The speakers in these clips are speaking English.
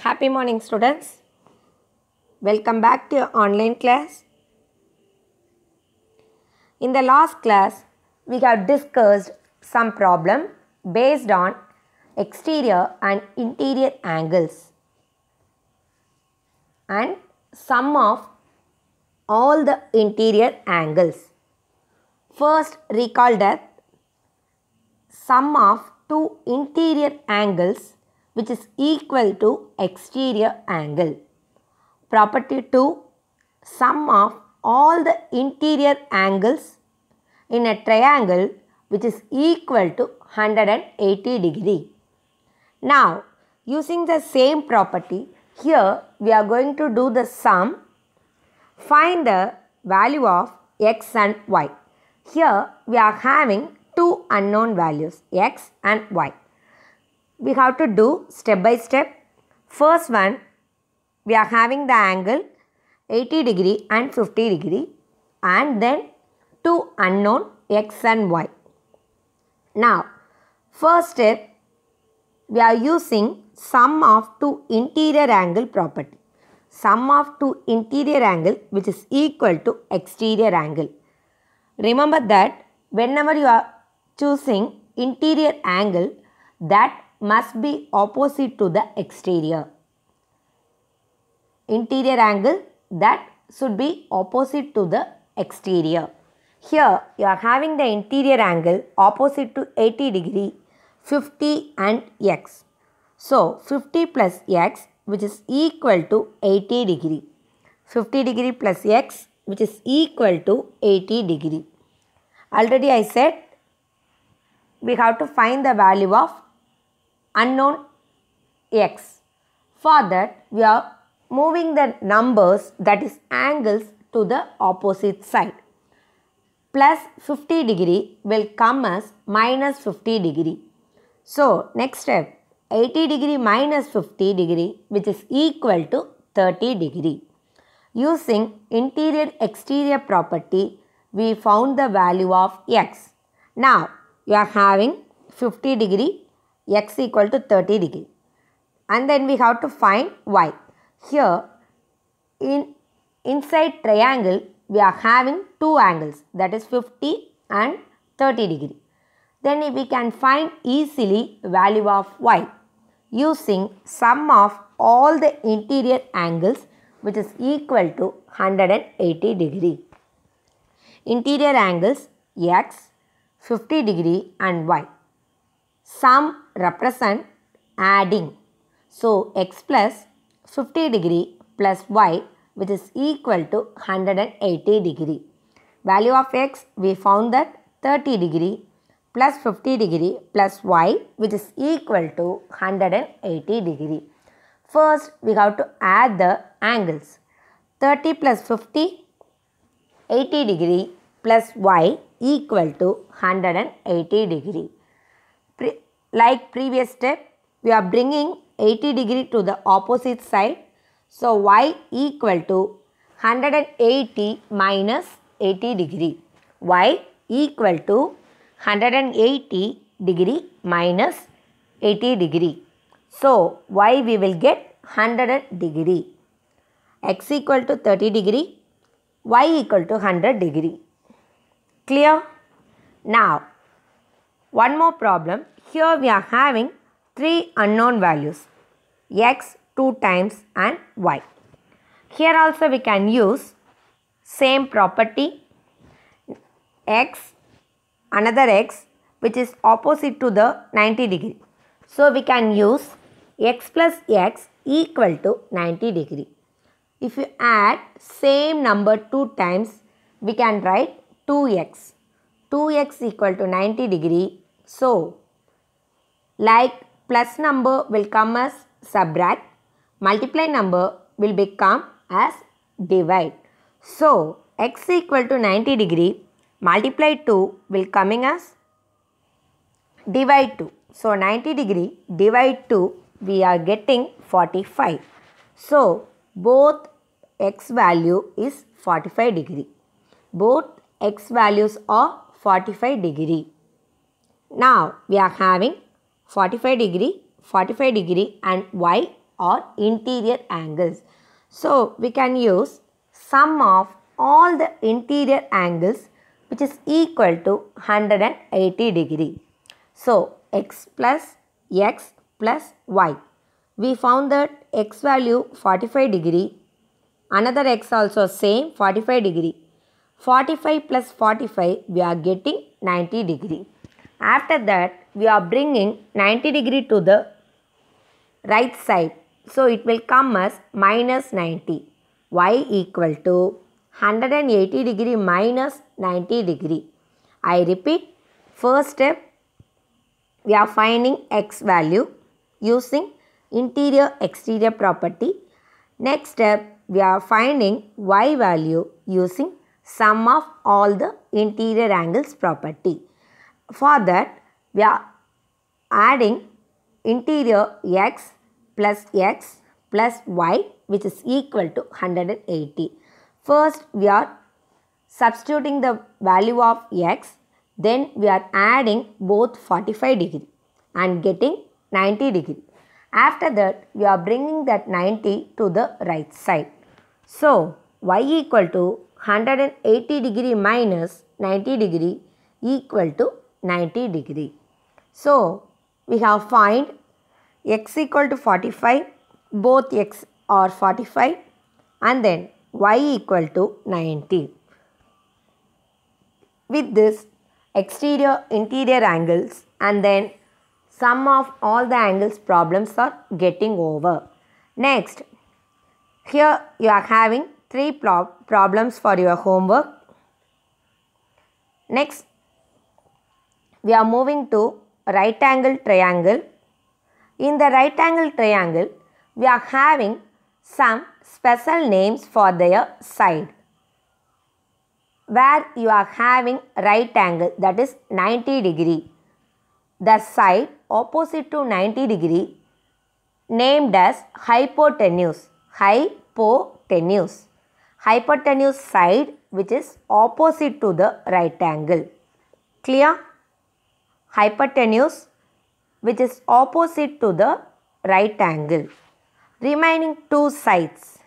Happy morning, students. Welcome back to your online class. In the last class, we have discussed some problem based on exterior and interior angles and sum of all the interior angles. First, recall that sum of two interior angles which is equal to exterior angle. Property 2 sum of all the interior angles in a triangle which is equal to 180 degree. Now using the same property here we are going to do the sum find the value of x and y. Here we are having two unknown values x and y. We have to do step by step. First one we are having the angle 80 degree and 50 degree and then two unknown x and y. Now first step we are using sum of two interior angle property. Sum of two interior angle which is equal to exterior angle. Remember that whenever you are choosing interior angle that must be opposite to the exterior. Interior angle that should be opposite to the exterior. Here you are having the interior angle opposite to 80 degree 50 and x. So 50 plus x which is equal to 80 degree. 50 degree plus x which is equal to 80 degree. Already I said we have to find the value of unknown x. For that we are moving the numbers that is angles to the opposite side. Plus 50 degree will come as minus 50 degree. So next step 80 degree minus 50 degree which is equal to 30 degree. Using interior exterior property we found the value of x. Now you are having 50 degree x equal to 30 degree and then we have to find y. Here in inside triangle we are having two angles that is 50 and 30 degree. Then we can find easily value of y using sum of all the interior angles which is equal to 180 degree. Interior angles x, 50 degree and y. Sum represent adding. So x plus 50 degree plus y which is equal to 180 degree. Value of x we found that 30 degree plus 50 degree plus y which is equal to 180 degree. First we have to add the angles. 30 plus 50 80 degree plus y equal to 180 degree. Like previous step we are bringing 80 degree to the opposite side. So y equal to 180 minus 80 degree. y equal to 180 degree minus 80 degree. So y we will get 100 degree. x equal to 30 degree, y equal to 100 degree. Clear? Now, one more problem. Here we are having three unknown values x 2 times and y. Here also we can use same property x another x which is opposite to the 90 degree. So we can use x plus x equal to 90 degree. If you add same number 2 times we can write 2x. 2x equal to 90 degree. So like plus number will come as subtract multiply number will become as divide. So x equal to 90 degree multiply 2 will coming as divide 2. So 90 degree divide 2 we are getting 45. So both x value is 45 degree. Both x values are 45 degree. Now we are having 45 degree, 45 degree and y or interior angles. So we can use sum of all the interior angles which is equal to 180 degree. So x plus x plus y. We found that x value 45 degree, another x also same 45 degree. 45 plus 45 we are getting 90 degree. After that we are bringing 90 degree to the right side. So it will come as minus 90. y equal to 180 degree minus 90 degree. I repeat first step we are finding x value using interior exterior property. Next step we are finding y value using sum of all the interior angles property. For that we are adding interior x plus x plus y which is equal to 180. First we are substituting the value of x then we are adding both 45 degree and getting 90 degree. After that we are bringing that 90 to the right side. So y equal to 180 degree minus 90 degree equal to 90 degree. So we have find x equal to 45 both x are 45 and then y equal to 90. With this exterior interior angles and then sum of all the angles problems are getting over. Next, here you are having three problems for your homework. Next, we are moving to right angle triangle. In the right angle triangle, we are having some special names for their side where you are having right angle that is 90 degree. The side opposite to 90 degree named as hypotenuse. Hypotenuse. Hypotenuse side which is opposite to the right angle. Clear? Hypotenuse which is opposite to the right angle. Remaining two sides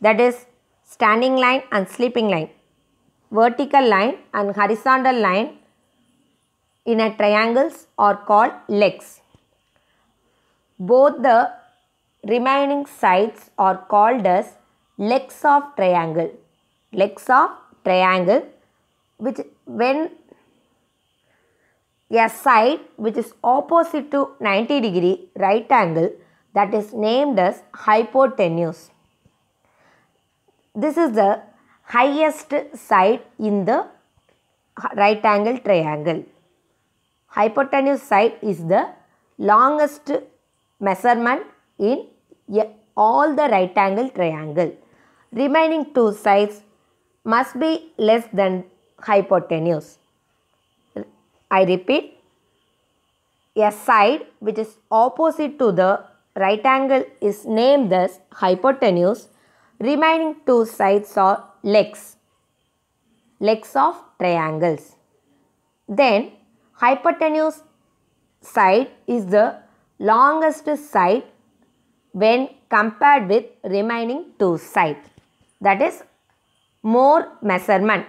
that is standing line and sleeping line vertical line and horizontal line in a triangles are called legs. Both the remaining sides are called as legs of triangle. Legs of triangle which when a side which is opposite to 90 degree right angle that is named as hypotenuse. This is the highest side in the right angle triangle. Hypotenuse side is the longest measurement in all the right angle triangle. Remaining two sides must be less than hypotenuse. I repeat, a side which is opposite to the right angle is named as hypotenuse. Remaining two sides are legs, legs of triangles. Then hypotenuse side is the longest side when compared with remaining two sides. That is more measurement,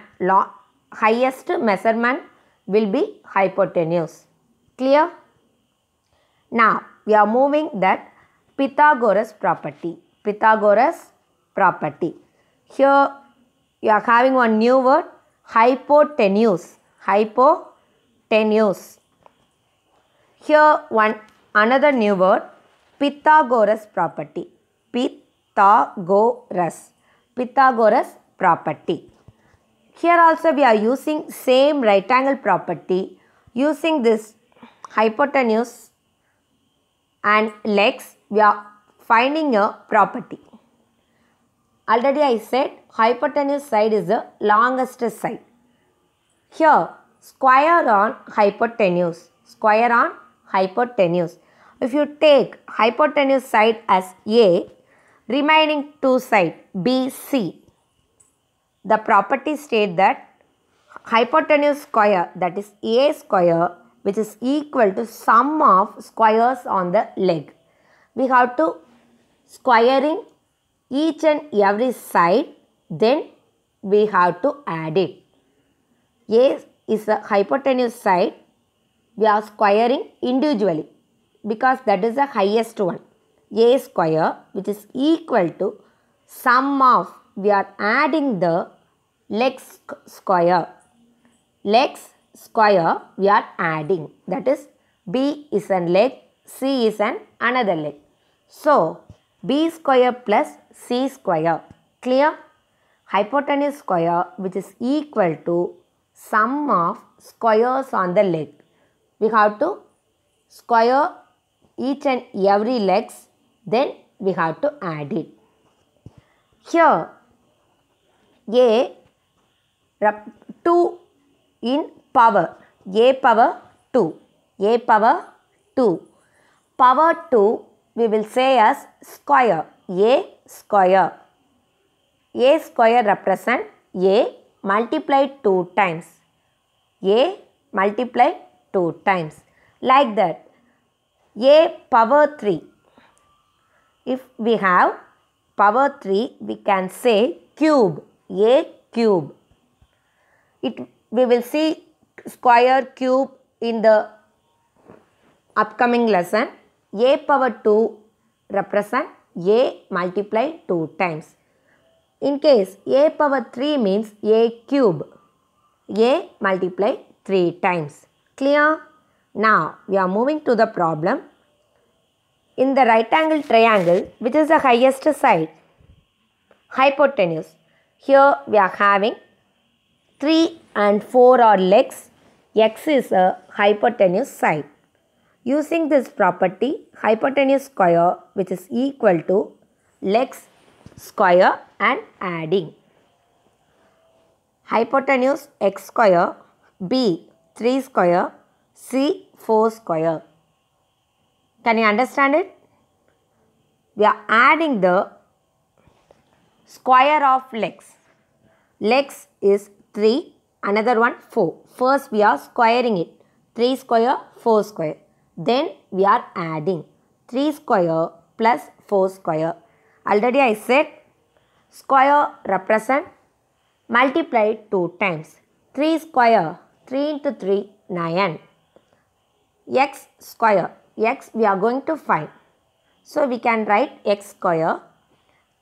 highest measurement will be hypotenuse. Clear? Now we are moving that Pythagoras property. Pythagoras property. Here you are having one new word hypotenuse. Hypotenuse. Here one another new word Pythagoras property. Pythagoras. Pythagoras property. Here also we are using same right angle property using this hypotenuse and legs we are finding a property. Already I said hypotenuse side is the longest side. Here square on hypotenuse. Square on hypotenuse. If you take hypotenuse side as A, remaining two side B, C, the property state that hypotenuse square that is A square which is equal to sum of squares on the leg. We have to squaring each and every side then we have to add it. A is the hypotenuse side we are squaring individually because that is the highest one. A square which is equal to sum of we are adding the legs square. Legs square we are adding that is B is an leg, C is an another leg. So B square plus C square clear? Hypotenuse square which is equal to sum of squares on the leg. We have to square each and every legs then we have to add it. Here A 2 in power. A power 2 A power 2 power 2 we will say as square. A square. A square represent A multiplied 2 times. A multiplied 2 times. Like that. A power 3 if we have power 3 we can say cube. A cube it we will see square cube in the upcoming lesson. A power 2 represent a multiplied 2 times. In case a power 3 means a cube a multiplied 3 times. Clear? Now we are moving to the problem. In the right angle triangle which is the highest side? Hypotenuse. Here we are having 3 and 4 are legs, x is a hypotenuse side. Using this property, hypotenuse square which is equal to legs square and adding. Hypotenuse x square, b 3 square, c 4 square. Can you understand it? We are adding the square of legs. Legs is 3, another one 4. First we are squaring it. 3 square, 4 square. Then we are adding 3 square plus 4 square. Already I said square represent multiplied 2 times. 3 square, 3 into 3, 9. x square, x we are going to find. So we can write x square,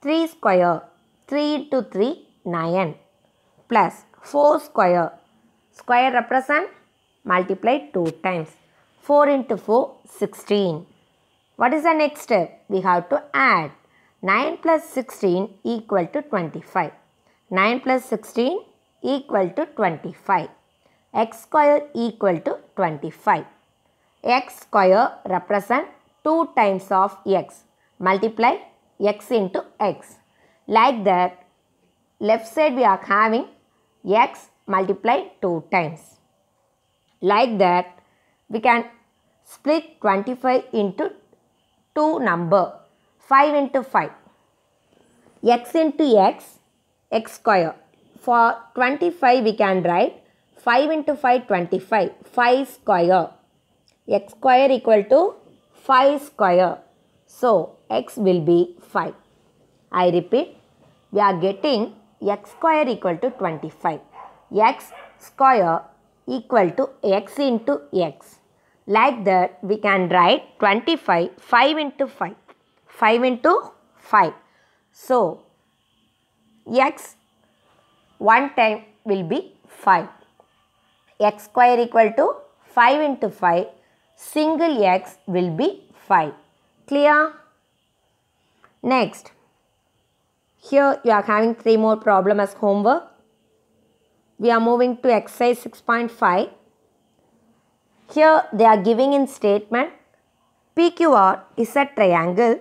3 square, 3 into 3, 9 plus 4 square. Square represent multiplied 2 times. 4 into 4, 16. What is the next step? We have to add 9 plus 16 equal to 25. 9 plus 16 equal to 25. x square equal to 25. x square represent 2 times of x. Multiply x into x. Like that, left side we are having x multiplied 2 times. Like that, we can split 25 into 2 number 5 into 5. x into x, x square. For 25 we can write 5 into 5, 25, 5 square. x square equal to 5 square. So, x will be 5. I repeat, we are getting x square equal to 25. x square equal to x into x. Like that, we can write 25, 5 into 5. 5 into 5. So, x one time will be 5. x square equal to 5 into 5. Single x will be 5. Clear? Next, here you are having three more problem as homework. We are moving to exercise 6.5. Here they are giving in statement PQR is a triangle,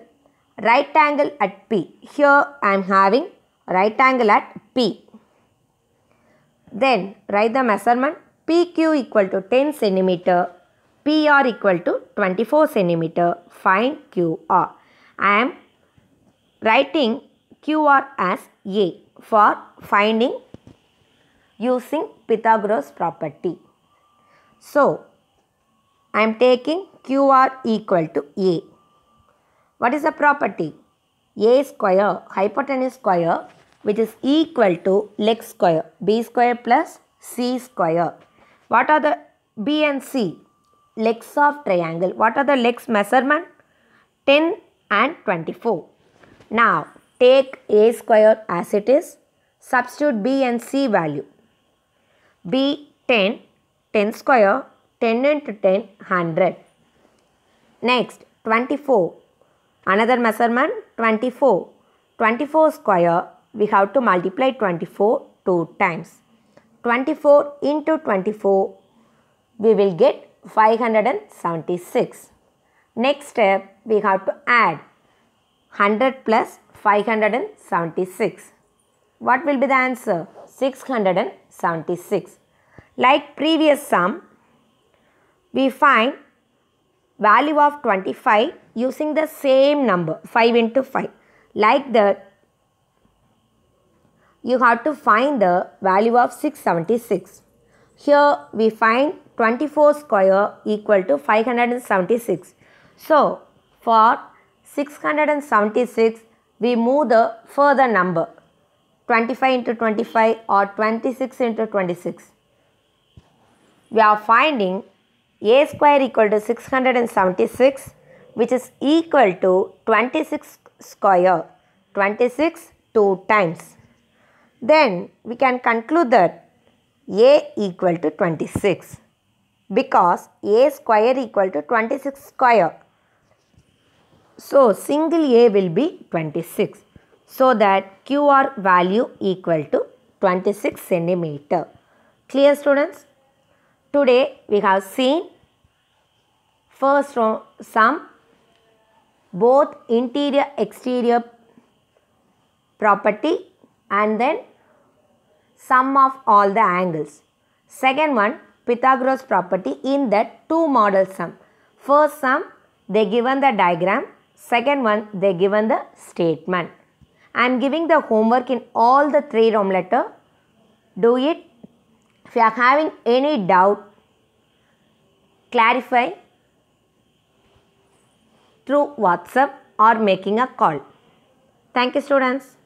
right angle at P. Here I am having right angle at P. Then write the measurement PQ equal to 10 centimeter, PR equal to 24 centimeter. Find QR. I am writing QR as A for finding using Pythagoras property. So, I am taking QR equal to A. What is the property? a square hypotenuse square which is equal to leg square b square plus c square. What are the b and c? Legs of triangle. What are the legs measurement? 10 and 24. Now take a square as it is. Substitute b and c value. b 10, 10 square, 10 into 10, 100. Next 24. Another measurement 24. 24 square we have to multiply 24 two times. 24 into 24 we will get 576. Next step we have to add 100 plus 576. What will be the answer? 676. Like previous sum, we find value of 25 using the same number 5 into 5. Like that, you have to find the value of 676. Here we find 24 square equal to 576. So, for 676, we move the further number 25 into 25 or 26 into 26. We are finding a square equal to 676 which is equal to 26 square 26 2 times. Then we can conclude that a equal to 26 because a square equal to 26 square. So single a will be 26 so that QR value equal to 26 centimeter. Clear students? Today we have seen first sum both interior exterior property and then sum of all the angles. Second one Pythagoras property in that two model sum. First sum they given the diagram, second one they given the statement. I am giving the homework in all the three Roman letter. Do it. If you are having any doubt, clarify through WhatsApp or making a call. Thank you students.